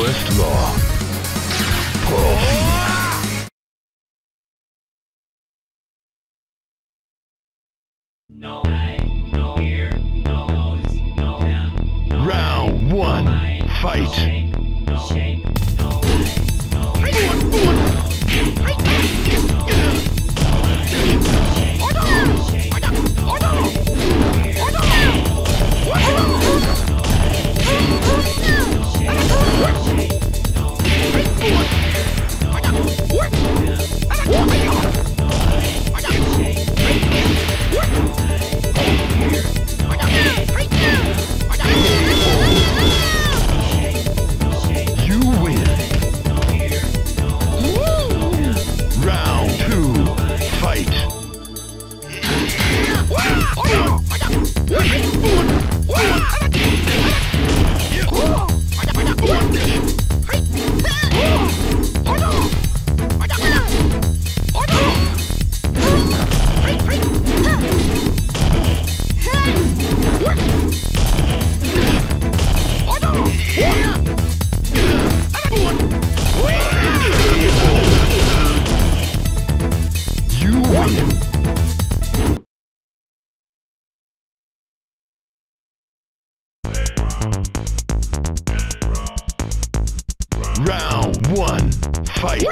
Forest Law. No no ear, no nose, no hand, no Round one. Fight. no shape, no way, Round one. Fight.